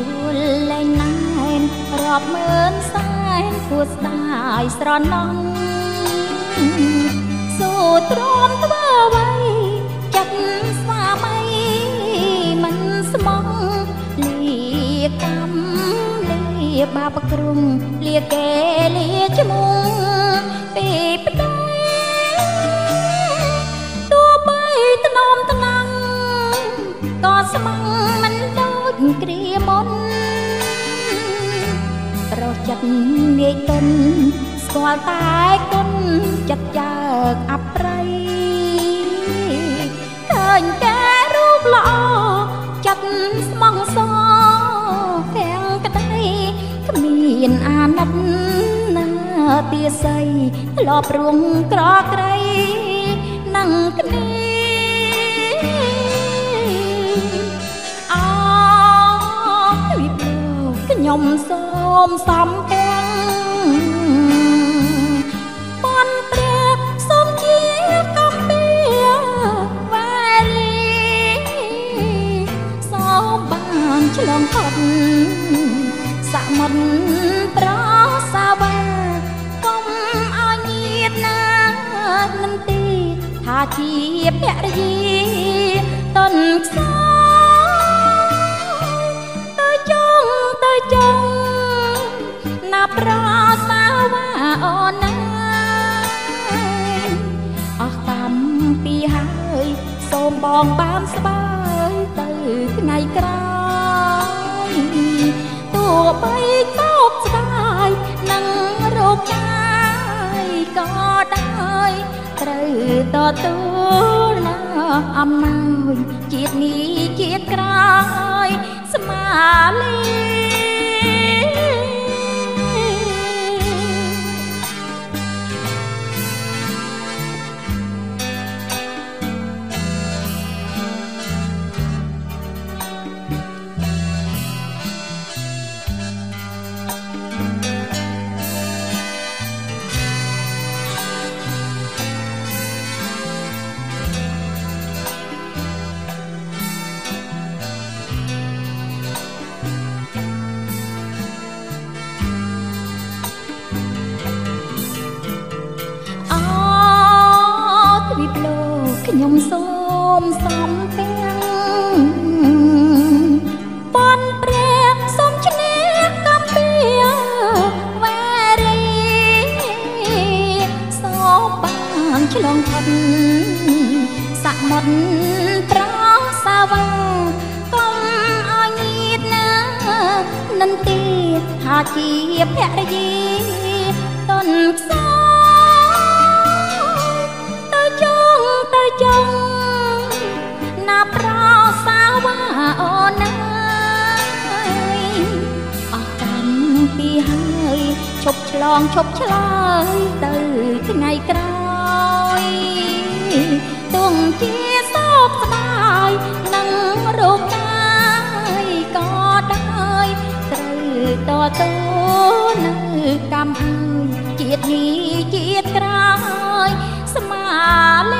លេងអួលលេងណែនរាប់ម៉ឺនសែនគួស្ដាយស្រណំសូទ្រាំធ្វើអ្វីចិត្តស្វាមីមិនស្មងលាកម្មលាបាបក្រុងលាគេលាឈ្មោះ ចិត្តងាយទុនស្គាល់តែគុណចិត្តកើកអប្រៃឃើញតែរូបល្អចិត្តស្មងសភាំងក្តីគ្មានអាណិតណាទាស័យធ្លាប់រួងក្រក្រៃនឹងគ្នាអោវិបលខ្ញុំសូ មសំកាំងបនព្រះសូមជាកំពីវ៉ារីសូមបានឆ្លងផុតសមុទ្រប្រសាវាកុំឲ្យញៀតណានឹងទីថាជាភរិយាតនខ្សោ ពីហើយសូមបងបានស្បើយទៅថ្ងៃក្រោយទោះបីតោកស្ដាយនឹងរោគកាយក៏ដោយត្រូវតទួលណាអំណោយជាតិនេះជាតិក្រោយស្មាលី ខ្ញុំសូមសំពាំងបនព្រះសូមឈ្នះកំពីវ៉ារីសូមបានឆ្លងផុតសមុទ្រប្រសាវាកុំឲ្យញៀតណានិនទីថាជាភរិយាតនខ្សោ ឈប់ឆ្លងឈប់ឆ្លើយទៅថ្ងៃក្រោយទងជាសោកស្ដាយនឹងរូបកាយក៏ដែរត្រូវតទៅនៅកម្មជាតិនេះជាតិក្រោយស្មារតី